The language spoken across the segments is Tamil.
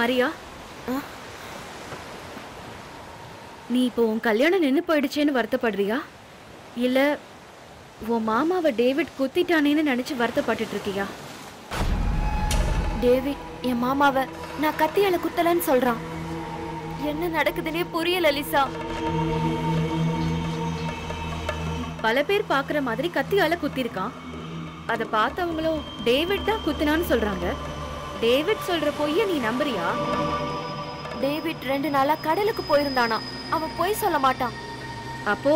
மரியா? நீ இப்போ உன் கல்யாணம் நின்னு போயிடுச்சேன்னு வருத்தப்படுறியா? இல்ல உன் மாமாவை டேவிட் குத்திட்டானேன்னு நினைச்சு வருத்தப்பட்டுட்டு இருக்கியா டேவிட் என் மாமாவை நான் கத்தியால குத்தலன்னு சொல்றான். என்ன நடக்குதுன்னே புரியல லிசா. பல பேர் பாக்குற மாதிரி கத்தியால குத்திருக்கான். அத பார்த்தவங்களும் டேவிட் தான் குத்துனான்னு சொல்றாங்க. டேவிட் சொல்ற பொய்ய நீ நம்புறியா? டேவிட் ரெண்டு நாளா கடலுக்கு போயிருந்தானா. அவன் பொய் சொல்ல மாட்டான். அப்போ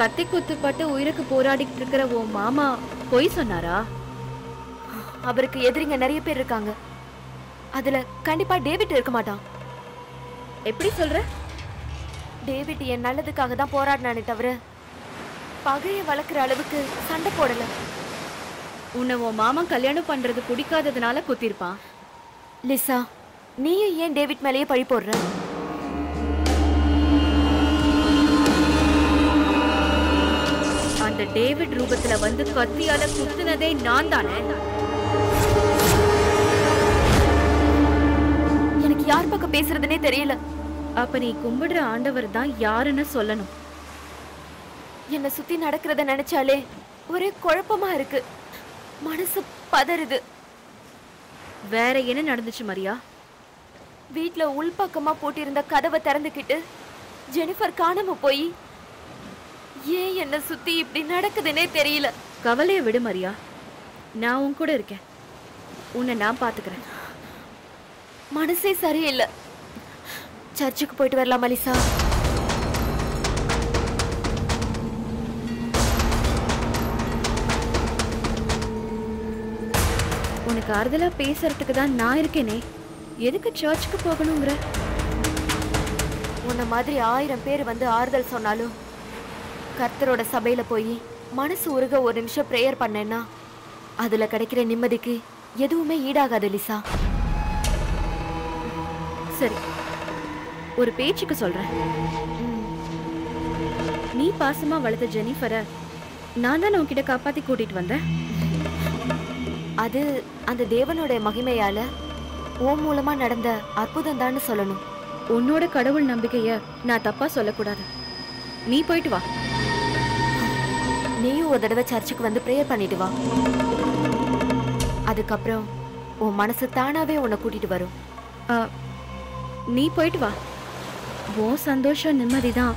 கத்தி குத்துப்பட்டு உயிருக்கு போராடிட்டு இருக்கிற உன் மாமா பொய் சொன்னாரா? அவருக்கு எதிரிங்க நிறைய பேர் இருக்காங்க. அதுல கண்டிப்பா டேவிட் இருக்க மாட்டான். எப்படி சொல்ற? டேவிட் என் நல்லதுக்காக தான் போராடினானே தவிர பகையை வளர்க்குற அளவுக்கு சண்டை போடல. உன்னை உன் மாமா கல்யாணம் பண்றது பிடிக்காததுனால குத்திருப்பான் லிசா நீயும் ஏன் டேவிட் மேலேயே பழி போடுற? அந்த டேவிட் ரூபத்துல வந்து கத்தியால குத்துனதே நான் தானே? எனக்கு யார் பக்கம் பேசுறதுனே தெரியல. அப்ப நீ கும்பிடுற ஆண்டவர் தான் யாருன்னு சொல்லணும். என்னை சுத்தி நடக்கிறத நினைச்சாலே ஒரே குழப்பமா இருக்கு. மனசு பதறுது. வேற என்ன நடந்துச்சு மரியா? வீட்ல உள்பக்கமா போட்டிருந்த கதவை திறந்துக்கிட்டு ஜெனிஃபர் காணாம போய் ஏன் என்னை சுத்தி இப்படி நடக்குதுன்னே தெரியல. கவலையை விடு மரியா. நான் உன் கூட இருக்கேன். உன்னை நான் பாத்துக்கிறேன். மனசே சரியில்லை. சர்ச்சுக்கு போயிட்டு வரலாம் மலிசா உனக்கு ஆறுதலா பேசுறதுக்கு தான் நான் இருக்கேனே. எதுக்கு சர்ச்சுக்கு போகணுங்கிற உன்னை மாதிரி ஆயிரம் பேர் வந்து ஆறுதல் சொன்னாலும் கர்த்தரோட சபையில போய் மனசு உருக ஒரு நிமிஷம் ப்ரேயர் பண்ணேன்னா அதுல கிடைக்கிற நிம்மதிக்கு எதுவுமே ஈடாகாது லிசா. சரி ஒரு பேச்சுக்கு சொல்றேன். நீ பாசமா வளர்த்த ஜெனிஃபரை நான் தான் உன்கிட்ட காப்பாத்தி கூட்டிட்டு வந்தேன்? அது அந்த தேவனோட மகிமையால உன் மூலமா நடந்த அற்புதம் தான் சொல்லணும். உன்னோட கடவுள் நம்பிக்கைய நான் தப்பா சொல்லக்கூடாது. நீ போயிட்டு வா. நீயும் ஒரு தடவை சர்ச்சுக்கு வந்து ப்ரேயர் பண்ணிட்டு வா. அதுக்கப்புறம் உன் மனசு தானாவே உன்னை கூட்டிட்டு வரும். நீ போயிட்டு வா. உன் சந்தோஷம் நிம்மதி தான்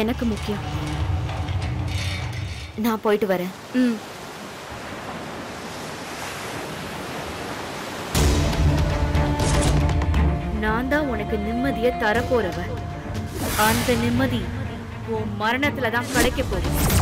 எனக்கு முக்கியம். நான் போயிட்டு வரேன். ம். நான் தான் உனக்கு நிம்மதியை தரப்போறவ அந்த நிம்மதி உன் மரணத்துல தான் கிடைக்க போகுது.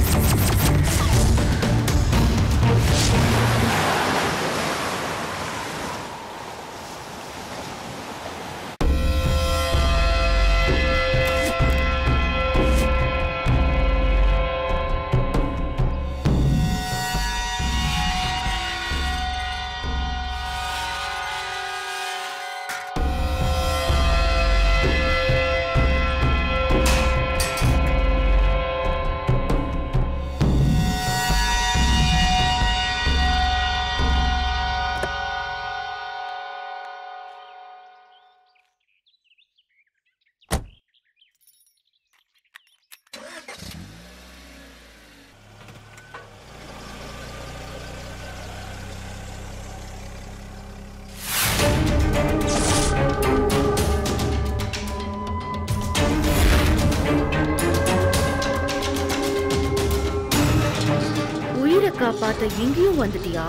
காப்பாத்த எங்கேயும் வந்துட்டியா?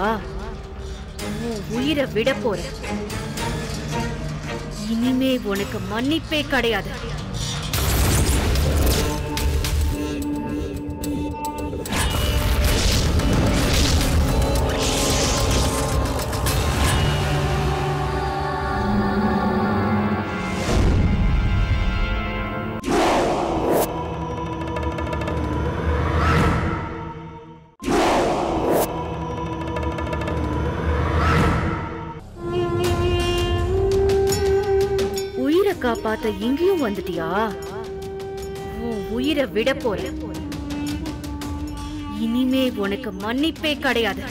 உன் உயிரை விட போற இனிமே உனக்கு மன்னிப்பே கிடையாது. பார்த்த இங்கேயும் வந்துட்டியா? உன் உயிரை விட போற இனிமே உனக்கு மன்னிப்பே கிடையாது.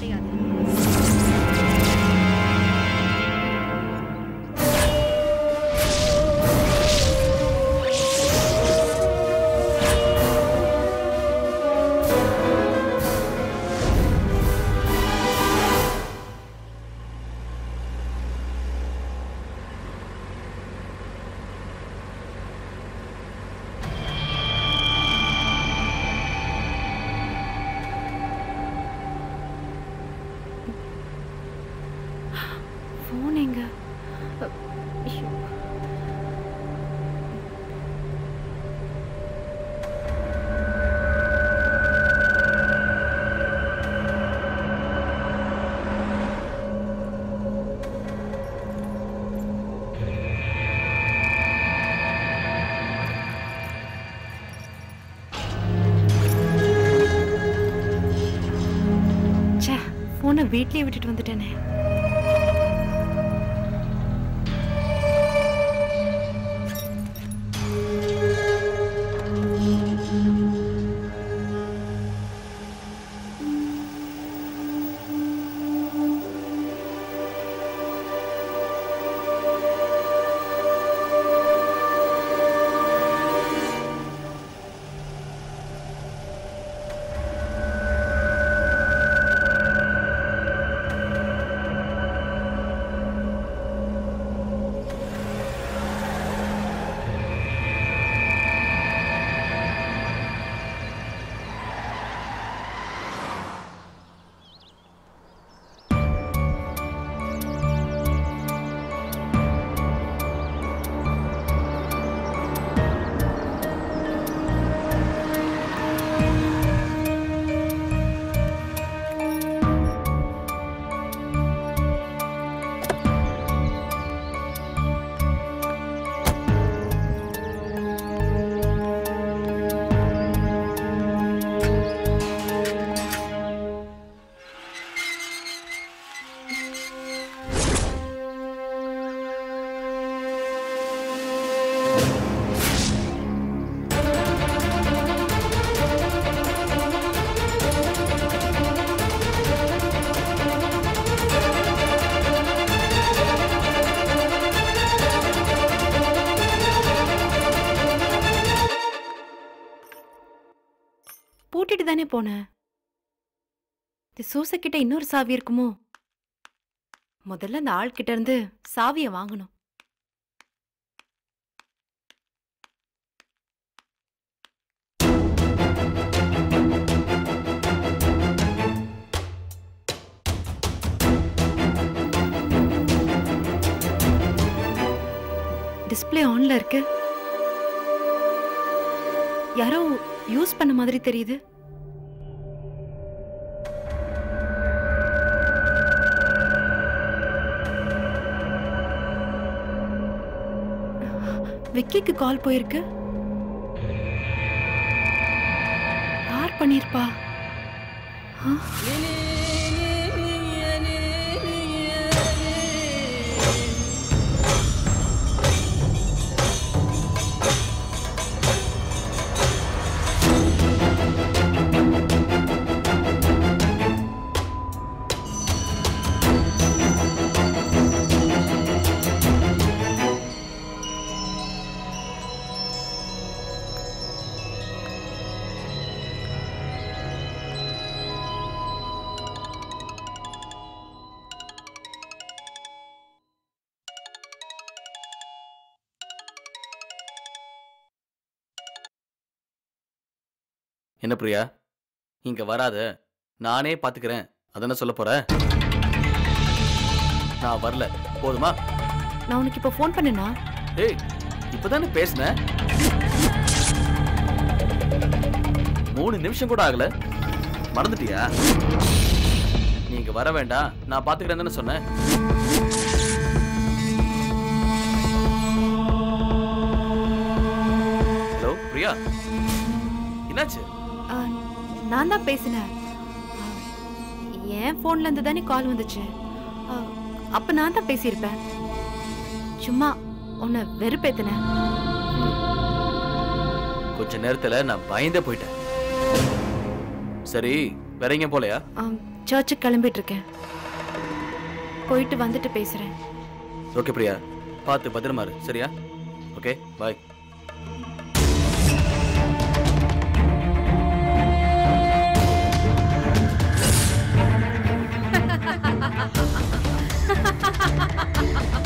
வீட்லயே விட்டுட்டு வந்துட்டேனே. போன. இந்த சூசக்கிட்ட இன்னொரு சாவி இருக்குமோ? முதல்ல அந்த ஆள்கிட்ட இருந்து சாவியை வாங்கணும். டிஸ்ப்ளே ஆன்ல இருக்கு. யாரோ யூஸ் பண்ண மாதிரி தெரியுது. விக்கிக்கு கால் போயிருக்கு யார் பண்ணிருப்பா ஆ? என்ன பிரியா? இங்க வராத. நானே பாத்துக்கிறேன். அதானே சொல்ல போற? நான் வரல. போதுமா? நான் உனக்கு இப்போ ஃபோன் பண்ணனா? ஏய் இப்பதானே பேசின? மூணு நிமிஷம் கூட ஆகல. மறந்துட்டியா? நீங்க வர வேண்டாம். நான் பாத்துக்கிறேன் தானே சொன்னேன் ஹலோ பிரியா? என்னாச்சு? நான் தான் பேசினேன். என் ஃபோன்ல இருந்து தானே கால் வந்துச்சு. அப்ப நான் தான் பேசியிருப்பேன். சும்மா உன்னை வெறுப்பேத்தினேன். கொஞ்ச நேரத்துல நான் பயந்தே போயிட்டேன். சரி வேற எங்கேயும் போலையா? சர்ச்சுக்கு கிளம்பிட்டு இருக்கேன் போயிட்டு வந்துட்டு பேசுறேன். ஓகே பிரியா. பார்த்து பத்திரமா இரு. சரியா? Okay bye Ha ha ha ha!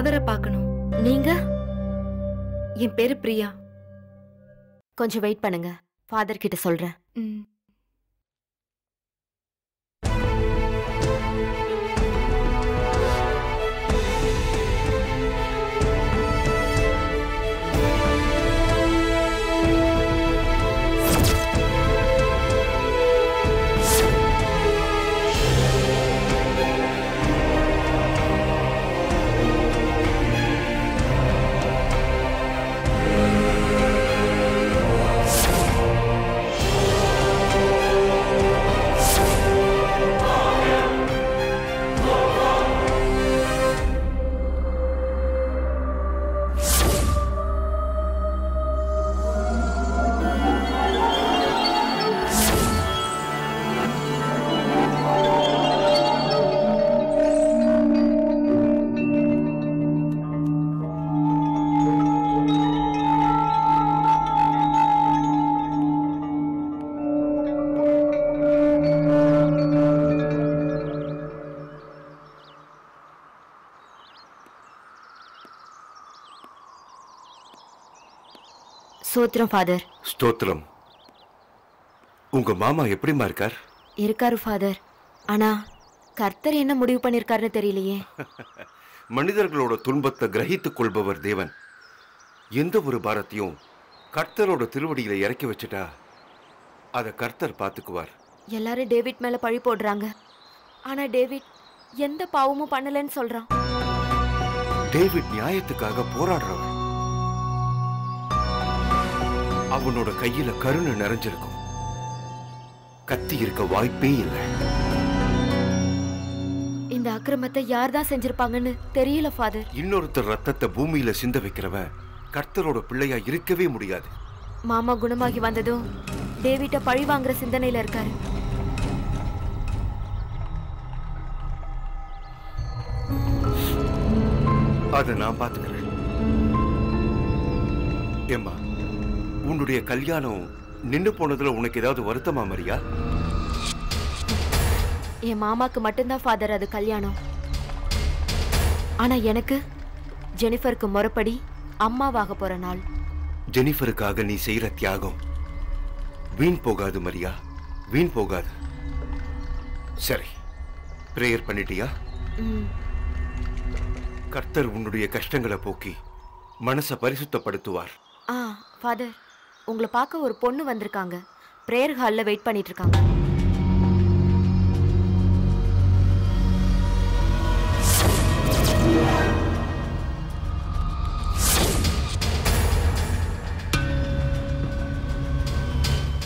ஃபாதரை பார்க்கணும். நீங்க? என் பேரு பிரியா. கொஞ்சம் வெயிட் பண்ணுங்க. ஃபாதர் கிட்ட சொல்றேன். ம் சோத்திரம் ஃபாதர் ஸ்தோத்திரம். உங்க மாமா எப்படிம்மா இருக்கார்? இருக்காரு ஃபாதர் ஆனா கர்த்தர் என்ன முடிவு பண்ணிருக்காருன்னு தெரியலையே. மனிதர்களோட துன்பத்தை கிரகித்துக் கொள்பவர் தேவன். எந்த ஒரு பாரத்தையும் கர்த்தரோட திருவடியில இறக்கி வச்சுட்டா அதை கர்த்தர் பார்த்துக்குவார். எல்லாரும் டேவிட் மேல பழி போடுறாங்க. ஆனா டேவிட் எந்த பாவமும் பண்ணலன்னு சொல்றான். டேவிட் நியாயத்துக்காக போராடுறவன் அவனோட கையில கருணை நிறைஞ்சிருக்கும். கத்தி இருக்க வாய்ப்பே இல்லை. இந்த அக்கிரமத்தை யார் தான் செஞ்சிருப்பாங்கன்னு தெரியல ஃபாதர். இன்னொருத்தர் ரத்தத்தை பூமியில சிந்த வைக்கிறவன் கர்த்தரோட பிள்ளையா இருக்கவே முடியாது. மாமா குணமாகி வந்ததும் டேவிட்ட பழி வாங்குற சிந்தனையில இருக்காரு. அதை நான் பார்த்துக்கிறேன் ஏம்மா உன்னுடைய கல்யாணம் நின்னு போனதுல உனக்கு ஏதாவது வருத்தமா மரியா? என் மாமாக்கு மட்டும்தான் ஃபாதர் அது கல்யாணம். ஆனா எனக்கு ஜெனிஃபருக்கு முறைப்படி அம்மாவாக போற நாள். ஜெனிஃபருக்காக நீ செய்யற தியாகம் வீண் போகாது மரியா. வீண் போகாது. சரி பிரேயர் பண்ணிட்டியா? கர்த்தர் உன்னுடைய கஷ்டங்களை போக்கி மனசை பரிசுத்தப்படுத்துவார். ஆ ஃபாதர் உங்களை பார்க்க ஒரு பொண்ணு வந்திருக்காங்க. பிரேயர் ஹாலில் வெயிட் பண்ணிட்டு இருக்காங்க.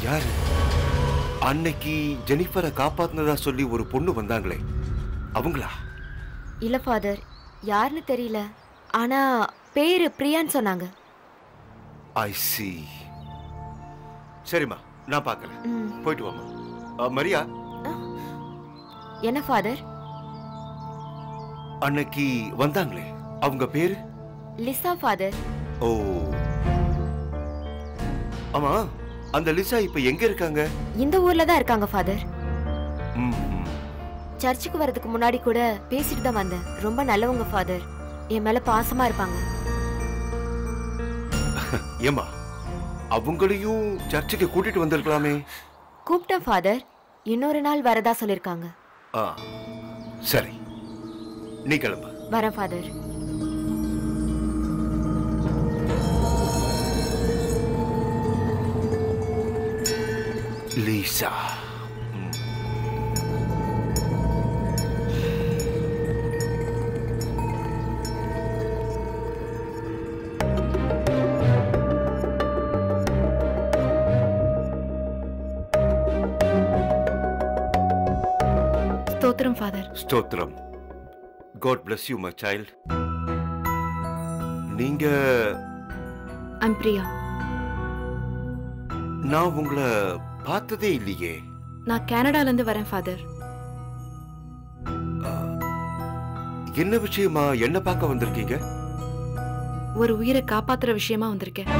யாரு? அன்னைக்கு ஜெனிஃபரை காப்பாத்தினதா சொல்லி ஒரு பொண்ணு வந்தாங்களே. அவங்களா? இல்ல ஃபாதர் யாருன்னு தெரியல. ஆனா பேரு பிரியான்னு சொன்னாங்க. ஐ சி சரிம்மா நான் பார்க்கறேன். போயிட்டு வாமா மரியா? என்ன ஃபாதர்? அன்னைக்கு வந்தாங்களே அவங்க பேரு? Lisa father. ஓ. ஆமா அந்த லிசா இப்ப எங்க இருக்காங்க? இந்த ஊர்ல தான் இருக்காங்க ஃபாதர். சர்ச்சுக்கு வர்றதுக்கு முன்னாடி கூட பேசிட்டு தான் வந்தேன். ரொம்ப நல்லவங்க ஃபாதர். என் மேல பாசமா இருப்பாங்க. ஏம்மா அவங்களையும் சர்ச்சுக்கு கூட்டிட்டு வந்திருக்கலாமே. கூப்பிட்டேன் ஃபாதர். இன்னொரு நாள் வரதா சொல்லிருக்காங்க. ஆ சரி. நீ கிளம்பு. வரேன் ஃபாதர். லீசா. ஸ்தோத்திரம் ஃபாதர் ஸ்தோத்திரம். God bless you my child. நீங்க ஐம் பிரியா நான் உங்களை பார்த்ததே இல்லையே. நான் கனடால இருந்து வரேன் ஃபாதர் என்ன விஷயமா என்ன பார்க்க வந்திருக்கீங்க? ஒரு உயிரை காப்பாத்துற விஷயமா வந்திருக்கேன்.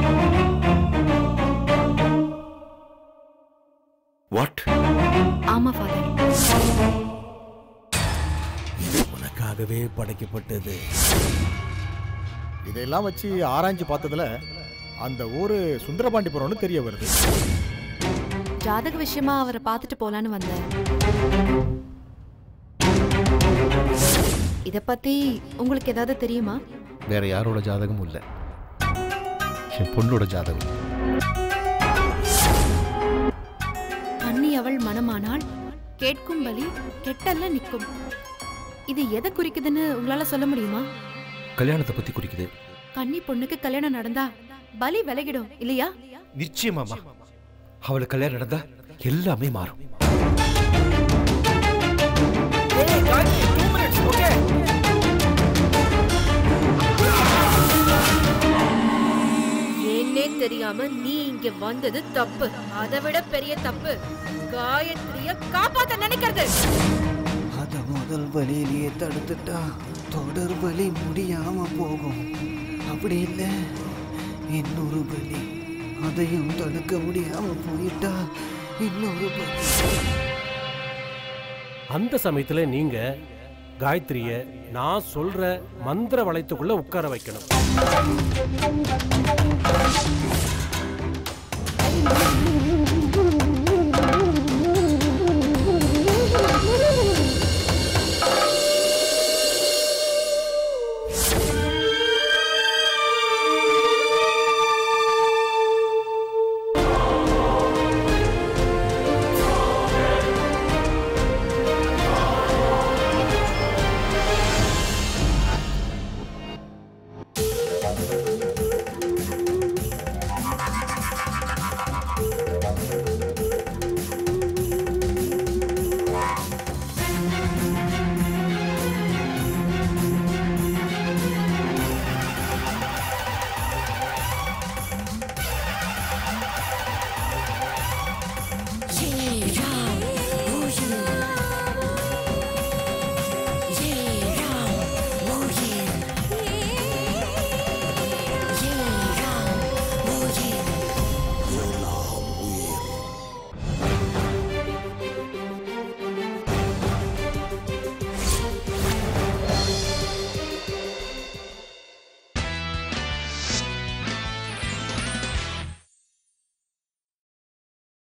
உனக்காகவே படைக்கப்பட்டது. இதையெல்லாம் வச்சு ஆராய்ஞ்சு பார்த்ததுல அந்த ஊரு சுந்தரபாண்டிபுரம்னு தெரிய வருது. ஜாதக விஷயமா அவரை பார்த்துட்டு போலான்னு வந்தேன். இத பத்தி உங்களுக்கு ஏதாவது தெரியுமா? வேற யாரோட ஜாதகமும் இல்லை. என் பொண்ணோட ஜாதகம். கண்ணி அவள் மனமானால் கேட்கும் பலி கெட்டல்ல நிற்கும். இது எதை குறிக்குதுன்னு உங்களால சொல்ல முடியுமா? கல்யாணத்தை பத்தி குறிக்குது. கன்னி பொண்ணுக்கு கல்யாணம் நடந்தா பலி விலகிடும் இல்லையா? நிச்சயமாமா அவளுக்கு கல்யாணம் நடந்தா எல்லாமே மாறும். ஏன்னே தெரியாம நீ இங்க வந்தது தப்பு. அதை விட பெரிய தப்பு. காயத்ரிய காப்பாத்த நினைக்கிறது. காதல் வழியிலேயே தடுத்துட்டா தொடர் வழி முடியாம போகும். அப்படி இல்லை. இன்னொரு பலி அதையும் தடுக்க முடியாம போயிட்டா இன்னொரு பலி அந்த சமயத்துல நீங்க காயத்ரிய நான் சொல்ற மந்திர வளையத்துக்குள்ள உட்கார வைக்கணும்.